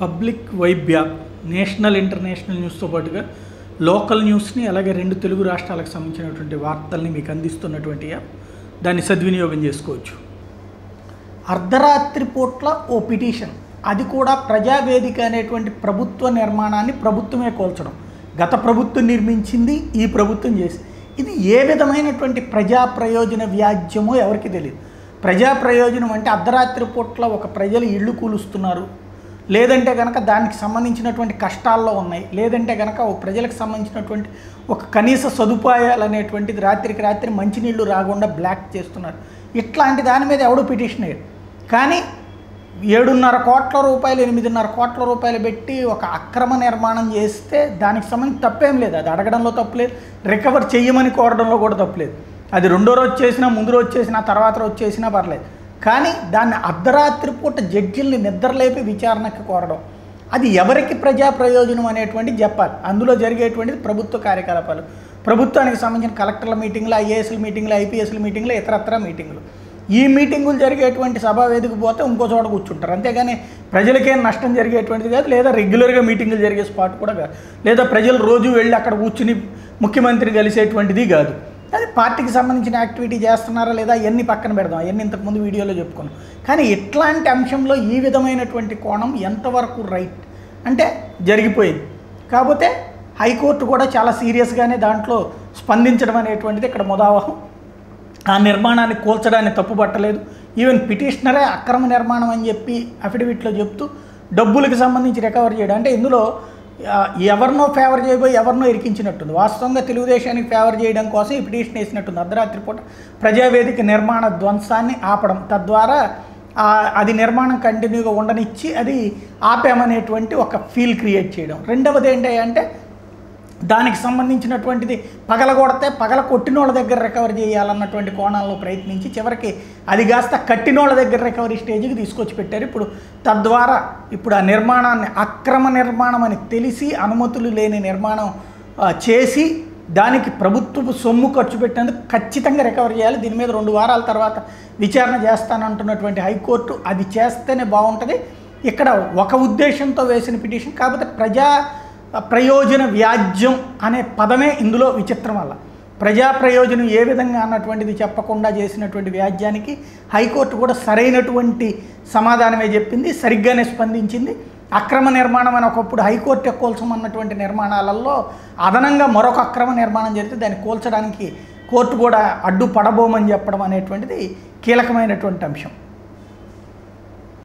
Public vibe app national international న్యూస్తో పాటుగా local న్యూస్ని అలాగే రెండు తెలుగు రాష్ట్రాలకు సంబంధించినటువంటి వార్తల్ని మీకు అందిస్తున్నటువంటి యాప్. దాన్ని సద్వినియోగం చేసుకోవచ్చు. అర్ధరాత్రి పూట్ల ఓ పిటిషన్. అది కూడా ప్రజావేదిక అనేటువంటి ప్రభుత్వ నిర్మాణాన్ని ప్రభుత్వమే కోల్చడం. గత ప్రభుత్వం నిర్మించింది ఈ ప్రభుత్వం చేసి ఇది ఏ విధమైనటువంటి ప్రజా ప్రయోజన వ్యాజ్యమో ఎవరికి తెలియదు ప్రజా ప్రయోజనం అంటే అర్ధరాత్రి పూట్ల ఒక ప్రజలు ఇళ్ళు కూలుస్తున్నారు. లేదంటే కనుక దానికి సంబంధించినటువంటి కష్టాల్లో ఉన్నాయి. లేదంటే కనుక ఓ ప్రజలకు సంబంధించినటువంటి ఒక కనీస సదుపాయాలు అనేటువంటిది రాత్రికి రాత్రి మంచినీళ్ళు రాకుండా బ్లాక్ చేస్తున్నారు. ఇట్లాంటి దాని మీద ఎవడు పిటిషన్ అయ్యాడు కానీ ఏడున్నర కోట్ల రూపాయలు ఎనిమిదిన్నర కోట్ల రూపాయలు పెట్టి ఒక అక్రమ నిర్మాణం చేస్తే దానికి సంబంధించి తప్పేం లేదు. అది అడగడంలో తప్పులేదు రికవర్ చేయమని కోరడంలో కూడా తప్పులేదు అది రెండో రోజు చేసినా ముందు రోజు చేసినా తర్వాత రోజు చేసినా పర్లేదు. కానీ దాన్ని అర్ధరాత్రి పూట జడ్జిల్ని నిద్రలేపి విచారణకు కోరడం. అది ఎవరికి ప్రజా ప్రయోజనం అనేటువంటి చెప్పాలి. అందులో జరిగేటువంటిది ప్రభుత్వ కార్యకలాపాలు. ప్రభుత్వానికి సంబంధించిన కలెక్టర్ల మీటింగ్లు ఐఏఎస్ల మీటింగ్లు ఐపీఎస్ల మీటింగ్లు ఇతరత్ర మీటింగ్లు. ఈ మీటింగులు జరిగేటువంటి సభా వేదిక పోతే ఇంకో చోట కూర్చుంటారు. అంతేగాని ప్రజలకేం నష్టం జరిగేటువంటిది కాదు లేదా రెగ్యులర్గా మీటింగులు జరిగే స్పాట్ కూడా కాదు. లేదా ప్రజలు రోజు వెళ్ళి అక్కడ కూర్చుని ముఖ్యమంత్రిని కలిసేటువంటిది కాదు. అది పార్టీకి సంబంధించిన యాక్టివిటీ చేస్తున్నారా లేదా అవన్నీ పక్కన పెడదాం అవన్నీ ఇంతకుముందు వీడియోలో చెప్పుకున్నాం. కానీ ఇట్లాంటి అంశంలో ఈ విధమైనటువంటి కోణం ఎంతవరకు రైట్ అంటే జరిగిపోయింది. కాకపోతే హైకోర్టు కూడా చాలా సీరియస్గానే దాంట్లో స్పందించడం అనేటువంటిది ఇక్కడ ముదావహం. ఆ నిర్మాణాన్ని కూల్చడాన్ని తప్పుపట్టలేదు ఈవెన్ పిటిషనరే అక్రమ నిర్మాణం అని చెప్పి అఫిడవిట్లో చెప్తూ డబ్బులకు సంబంధించి రికవర్ చేయడం. అంటే ఇందులో ఎవరినో ఫేవర్ చేయబోయి ఎవరినో ఇరికించినట్టుంది. వాస్తవంగా తెలుగుదేశానికి ఫేవర్ చేయడం కోసం ఈ పిటిషన్ వేసినట్టుంది. అర్ధరాత్రి పూట ప్రజావేదిక నిర్మాణ ధ్వంసాన్ని ఆపడం. తద్వారా అది నిర్మాణం కంటిన్యూగా ఉండనిచ్చి అది ఆపామనేటువంటి ఒక ఫీల్ క్రియేట్ చేయడం. రెండవది ఏంటంటే అంటే దానికి సంబంధించినటువంటిది పగలగొడితే పగల కొట్టినోళ్ళ దగ్గర రికవరీ చేయాలన్నటువంటి కోణాల్లో ప్రయత్నించి చివరికి అది కాస్త కట్టినోళ్ళ దగ్గర రికవరీ స్టేజ్కి తీసుకొచ్చి పెట్టారు. ఇప్పుడు తద్వారా ఇప్పుడు ఆ నిర్మాణాన్ని అక్రమ నిర్మాణం అని తెలిసి అనుమతులు లేని నిర్మాణం చేసి దానికి ప్రభుత్వపు సొమ్ము ఖర్చు పెట్టేందుకు ఖచ్చితంగా రికవర్ చేయాలి. దీని మీద రెండు వారాల తర్వాత విచారణ చేస్తానంటున్నటువంటి హైకోర్టు అది చేస్తేనే బాగుంటుంది. ఇక్కడ ఒక ఉద్దేశంతో వేసిన పిటిషన్ కాకపోతే ప్రజా ప్రయోజన వ్యాజ్యం అనే పదమే ఇందులో విచిత్రం వల్ల ప్రజా ప్రయోజనం ఏ విధంగా అన్నటువంటిది చెప్పకుండా చేసినటువంటి వ్యాజ్యానికి హైకోర్టు కూడా సరైనటువంటి సమాధానమే చెప్పింది సరిగ్గానే స్పందించింది. అక్రమ నిర్మాణం అని ఒకప్పుడు హైకోర్టు కూల్చమన్నటువంటి నిర్మాణాలలో అదనంగా మరొక అక్రమ నిర్మాణం జరిగితే దాన్ని కూల్చడానికి కోర్టు కూడా అడ్డు పడబోమని చెప్పడం అనేటువంటిది కీలకమైనటువంటి అంశం.